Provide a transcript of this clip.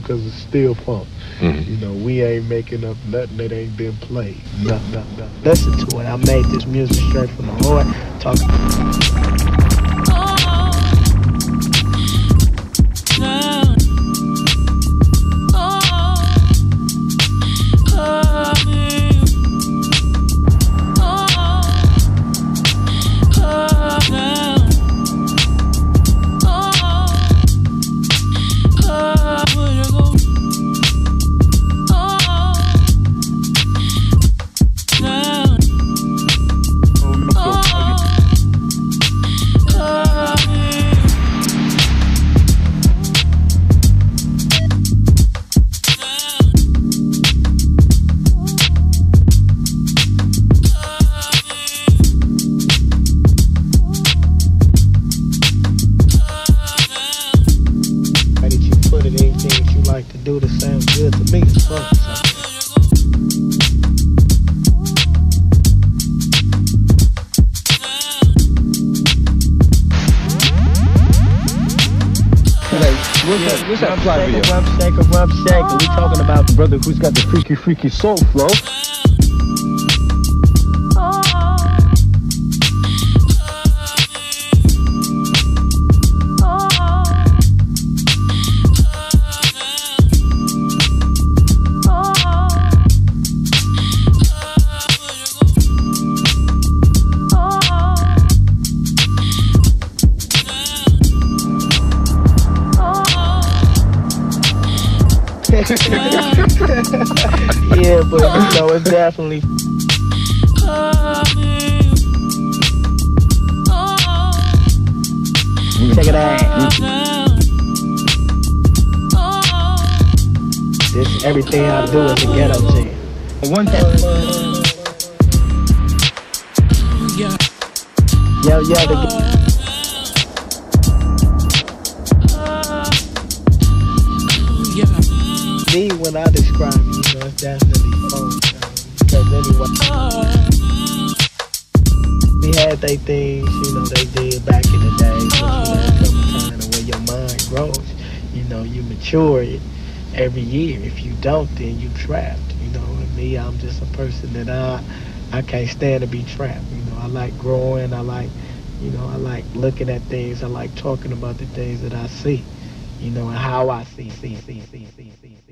because it's still funk. Mm-hmm. You know, we ain't making up nothing that ain't been played. Nothing, nothing, nothing. Listen to it. I made this music straight from the heart. Talking. Like to do that sounds good to me? It's fun. So. Like, what's that, what's that fly video? rump shaker, rump shaker. We talking about The brother who's got the freaky, freaky soul flow. yeah, but you know it's definitely check it out. This is everything I do is a ghetto jam. One time. Yo, yo, the when I describe you know, it's definitely fun. Because um, anyway, we had they things, you know, they did back in the day. You know, come where your mind grows. You know, you mature it every year. If you don't, then you trapped. You know, and me, I'm just a person that I I can't stand to be trapped. You know, I like growing. I like, you know, I like looking at things. I like talking about the things that I see. You know, and how I see, see, see, see, see, see, see.